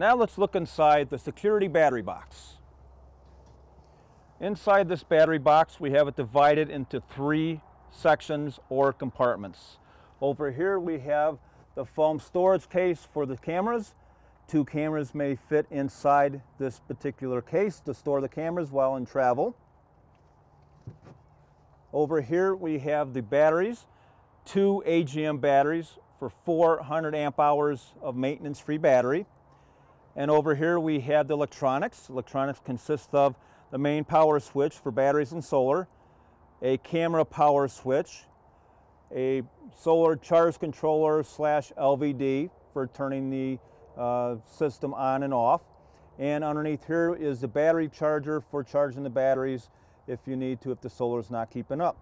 Now let's look inside the security battery box. Inside this battery box, we have it divided into three sections or compartments. Over here we have the foam storage case for the cameras. Two cameras may fit inside this particular case to store the cameras while in travel. Over here we have the batteries, two AGM batteries for 400 amp hours of maintenance free battery. And over here we have the electronics. Electronics consists of the main power switch for batteries and solar, a camera power switch, a solar charge controller slash LVD for turning the uh, system on and off. And underneath here is the battery charger for charging the batteries if you need to if the solar is not keeping up.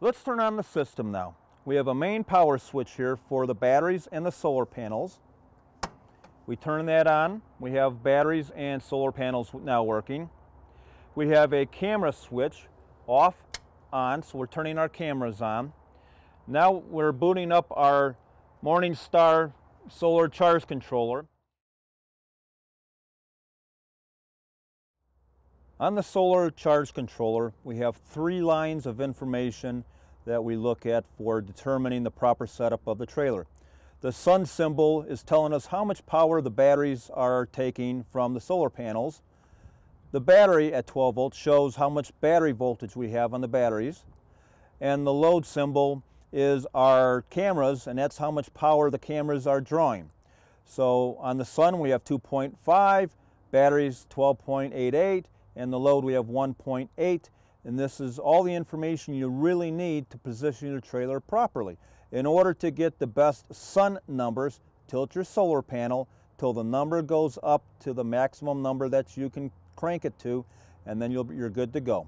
Let's turn on the system now. We have a main power switch here for the batteries and the solar panels. We turn that on. We have batteries and solar panels now working. We have a camera switch off, on, so we're turning our cameras on. Now we're booting up our Morningstar solar charge controller. On the solar charge controller, we have three lines of information that we look at for determining the proper setup of the trailer. The sun symbol is telling us how much power the batteries are taking from the solar panels. The battery at 12 volts shows how much battery voltage we have on the batteries. And the load symbol is our cameras, and that's how much power the cameras are drawing. So on the sun we have 2.5, batteries 12.88, and the load we have 1.8. And this is all the information you really need to position your trailer properly. In order to get the best sun numbers, tilt your solar panel till the number goes up to the maximum number that you can crank it to, and then you're good to go.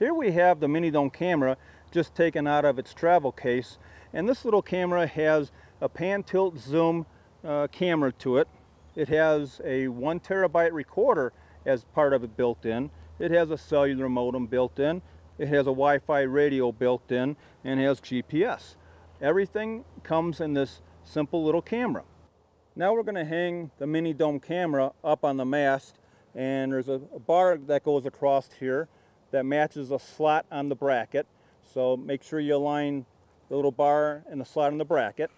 Here we have the Mini Dome camera just taken out of its travel case and this little camera has a pan tilt zoom uh, camera to it. It has a one terabyte recorder as part of it built in. It has a cellular modem built in. It has a Wi-Fi radio built in and has GPS. Everything comes in this simple little camera. Now we're going to hang the mini dome camera up on the mast and there's a, a bar that goes across here that matches a slot on the bracket. So make sure you align the little bar and the slot in the bracket.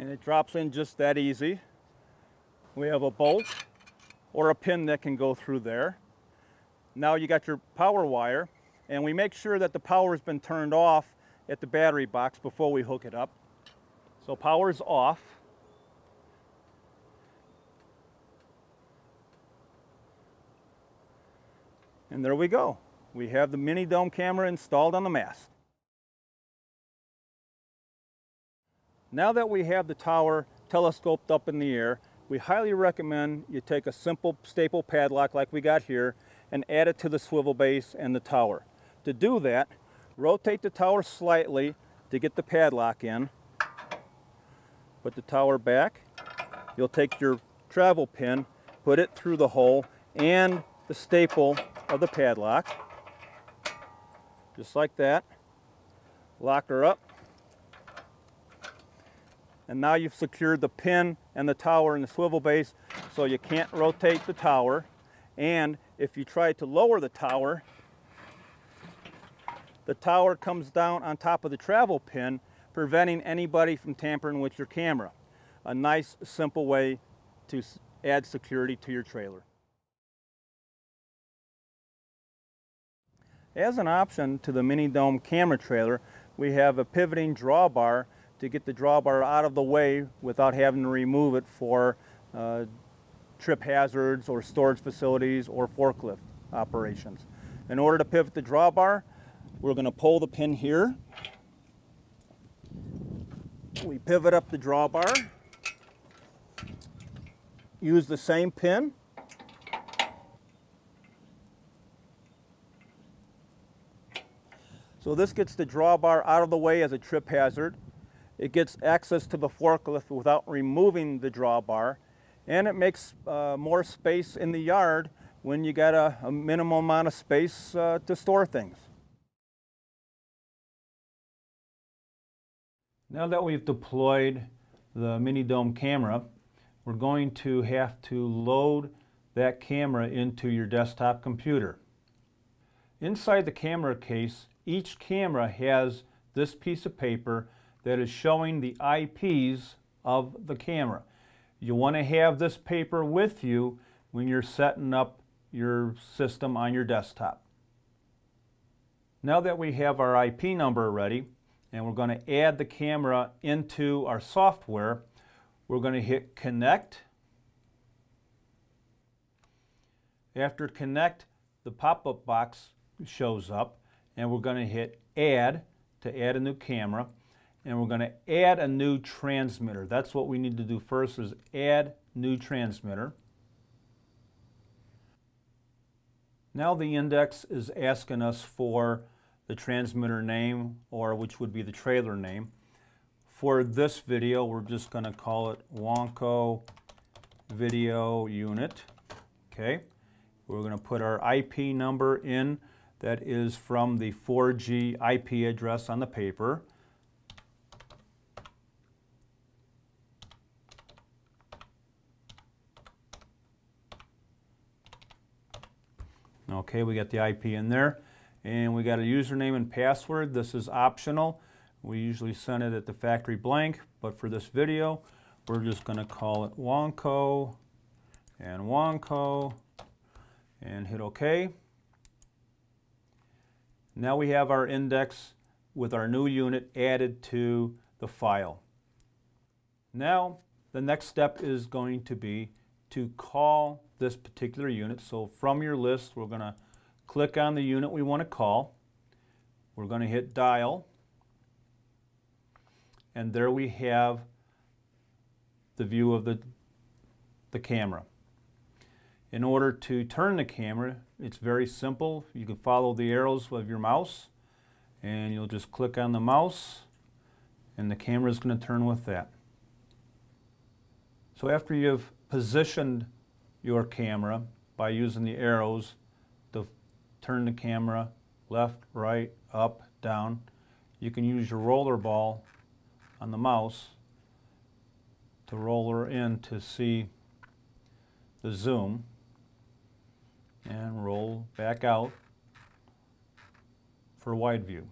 And it drops in just that easy. We have a bolt or a pin that can go through there. Now you got your power wire and we make sure that the power has been turned off at the battery box before we hook it up. So power's off. And there we go. We have the mini dome camera installed on the mast. Now that we have the tower telescoped up in the air, we highly recommend you take a simple staple padlock like we got here and add it to the swivel base and the tower. To do that, rotate the tower slightly to get the padlock in. Put the tower back. You'll take your travel pin, put it through the hole and the staple of the padlock. Just like that. Lock her up and now you've secured the pin and the tower and the swivel base so you can't rotate the tower. And if you try to lower the tower, the tower comes down on top of the travel pin, preventing anybody from tampering with your camera. A nice, simple way to add security to your trailer. As an option to the Mini Dome camera trailer, we have a pivoting drawbar to get the drawbar out of the way without having to remove it for uh, trip hazards or storage facilities or forklift operations. In order to pivot the drawbar, we're going to pull the pin here. We pivot up the drawbar. Use the same pin. So this gets the drawbar out of the way as a trip hazard it gets access to the forklift without removing the drawbar and it makes uh, more space in the yard when you got a, a minimal amount of space uh, to store things. Now that we've deployed the Mini Dome camera, we're going to have to load that camera into your desktop computer. Inside the camera case, each camera has this piece of paper that is showing the IPs of the camera. You want to have this paper with you when you're setting up your system on your desktop. Now that we have our IP number ready, and we're going to add the camera into our software, we're going to hit connect. After connect, the pop-up box shows up and we're going to hit add to add a new camera and we're going to add a new transmitter. That's what we need to do first is add new transmitter. Now the index is asking us for the transmitter name or which would be the trailer name. For this video we're just going to call it Wanco Video Unit. Okay, we're going to put our IP number in that is from the 4G IP address on the paper. Okay, we got the IP in there. And we got a username and password. This is optional. We usually send it at the factory blank, but for this video, we're just going to call it Wanco and Wanco and hit OK. Now we have our index with our new unit added to the file. Now the next step is going to be to call this particular unit. So from your list, we're going to click on the unit we want to call. We're going to hit dial. And there we have the view of the, the camera. In order to turn the camera, it's very simple. You can follow the arrows of your mouse and you'll just click on the mouse and the camera is going to turn with that. So after you've positioned your camera by using the arrows to turn the camera left, right, up, down, you can use your roller ball on the mouse to roller in to see the zoom and roll back out for wide view.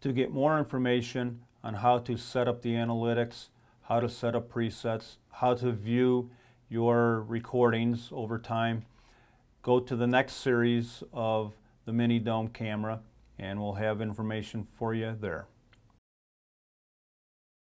To get more information on how to set up the analytics, how to set up presets, how to view your recordings over time, go to the next series of the Mini Dome camera and we'll have information for you there.